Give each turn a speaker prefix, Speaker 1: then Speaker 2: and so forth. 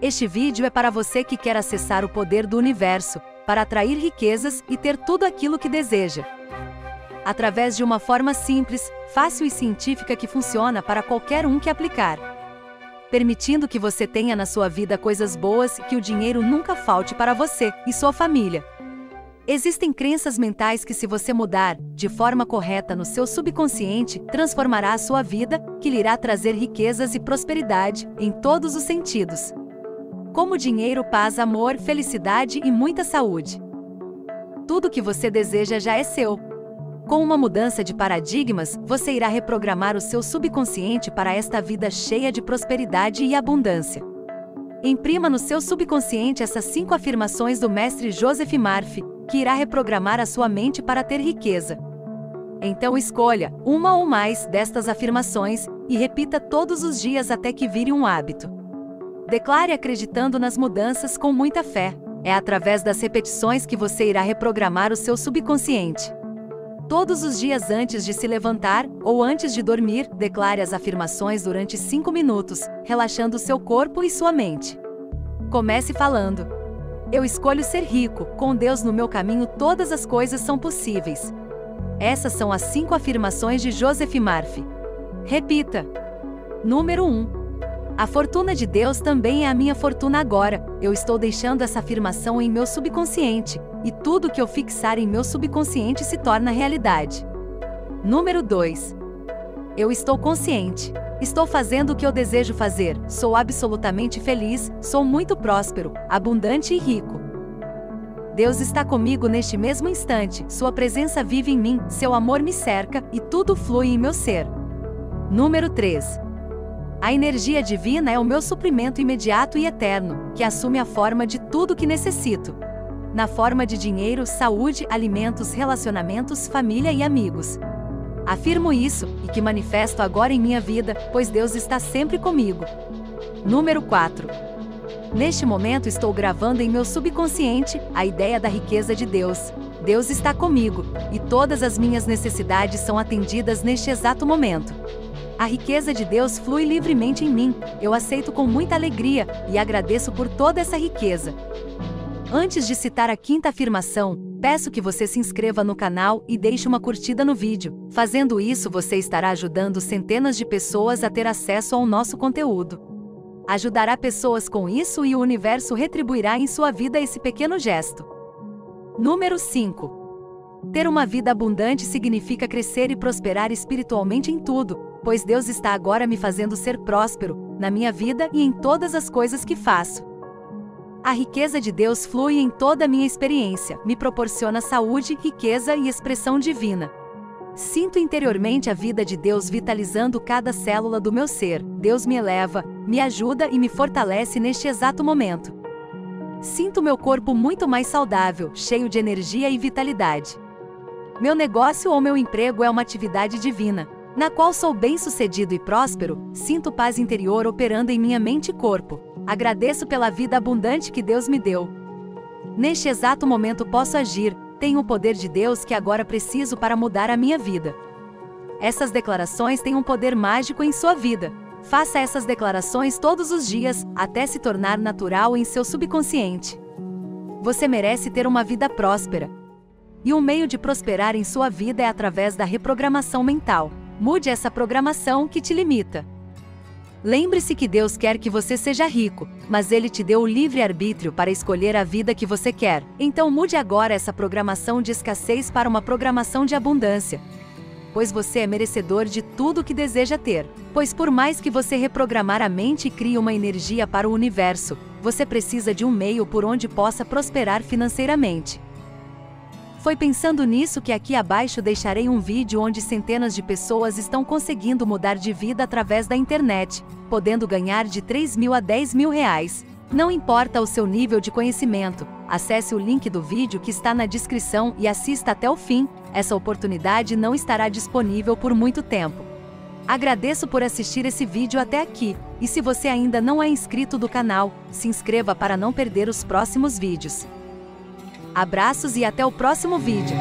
Speaker 1: Este vídeo é para você que quer acessar o poder do universo, para atrair riquezas e ter tudo aquilo que deseja. Através de uma forma simples, fácil e científica que funciona para qualquer um que aplicar. Permitindo que você tenha na sua vida coisas boas e que o dinheiro nunca falte para você e sua família. Existem crenças mentais que, se você mudar de forma correta no seu subconsciente, transformará a sua vida, que lhe irá trazer riquezas e prosperidade em todos os sentidos como dinheiro, paz, amor, felicidade e muita saúde. Tudo que você deseja já é seu. Com uma mudança de paradigmas, você irá reprogramar o seu subconsciente para esta vida cheia de prosperidade e abundância. Imprima no seu subconsciente essas cinco afirmações do mestre Joseph Murphy, que irá reprogramar a sua mente para ter riqueza. Então escolha uma ou mais destas afirmações e repita todos os dias até que vire um hábito. Declare acreditando nas mudanças com muita fé. É através das repetições que você irá reprogramar o seu subconsciente. Todos os dias antes de se levantar ou antes de dormir, declare as afirmações durante 5 minutos, relaxando seu corpo e sua mente. Comece falando: Eu escolho ser rico, com Deus no meu caminho todas as coisas são possíveis. Essas são as cinco afirmações de Joseph Murphy. Repita. Número 1. A fortuna de Deus também é a minha fortuna agora. Eu estou deixando essa afirmação em meu subconsciente, e tudo que eu fixar em meu subconsciente se torna realidade. Número 2. Eu estou consciente. Estou fazendo o que eu desejo fazer. Sou absolutamente feliz, sou muito próspero, abundante e rico. Deus está comigo neste mesmo instante, Sua presença vive em mim, seu amor me cerca e tudo flui em meu ser. Número 3. A energia divina é o meu suprimento imediato e eterno, que assume a forma de tudo que necessito. Na forma de dinheiro, saúde, alimentos, relacionamentos, família e amigos. Afirmo isso e que manifesto agora em minha vida, pois Deus está sempre comigo. Número 4. Neste momento estou gravando em meu subconsciente a ideia da riqueza de Deus. Deus está comigo, e todas as minhas necessidades são atendidas neste exato momento. A riqueza de Deus flui livremente em mim, eu aceito com muita alegria e agradeço por toda essa riqueza. Antes de citar a quinta afirmação, peço que você se inscreva no canal e deixe uma curtida no vídeo. Fazendo isso, você estará ajudando centenas de pessoas a ter acesso ao nosso conteúdo. Ajudará pessoas com isso e o universo retribuirá em sua vida esse pequeno gesto. Número 5. Ter uma vida abundante significa crescer e prosperar espiritualmente em tudo, pois Deus está agora me fazendo ser próspero, na minha vida e em todas as coisas que faço. A riqueza de Deus flui em toda a minha experiência, me proporciona saúde, riqueza e expressão divina. Sinto interiormente a vida de Deus vitalizando cada célula do meu ser. Deus me eleva, me ajuda e me fortalece neste exato momento. Sinto meu corpo muito mais saudável, cheio de energia e vitalidade. Meu negócio ou meu emprego é uma atividade divina na qual sou bem-sucedido e próspero, sinto paz interior operando em minha mente e corpo. Agradeço pela vida abundante que Deus me deu. Neste exato momento posso agir, tenho o poder de Deus que agora preciso para mudar a minha vida. Essas declarações têm um poder mágico em sua vida. Faça essas declarações todos os dias, até se tornar natural em seu subconsciente. Você merece ter uma vida próspera. E um meio de prosperar em sua vida é através da reprogramação mental. Mude essa programação que te limita. Lembre-se que Deus quer que você seja rico, mas Ele te deu o livre-arbítrio para escolher a vida que você quer. Então mude agora essa programação de escassez para uma programação de abundância. Pois você é merecedor de tudo o que deseja ter. Pois por mais que você reprogramar a mente e crie uma energia para o universo, você precisa de um meio por onde possa prosperar financeiramente. Foi pensando nisso que aqui abaixo deixarei um vídeo onde centenas de pessoas estão conseguindo mudar de vida através da internet, podendo ganhar de 3 mil a 10 mil reais. Não importa o seu nível de conhecimento, acesse o link do vídeo que está na descrição e assista até o fim, essa oportunidade não estará disponível por muito tempo. Agradeço por assistir esse vídeo até aqui, e se você ainda não é inscrito do canal, se inscreva para não perder os próximos vídeos. Abraços e até o próximo vídeo.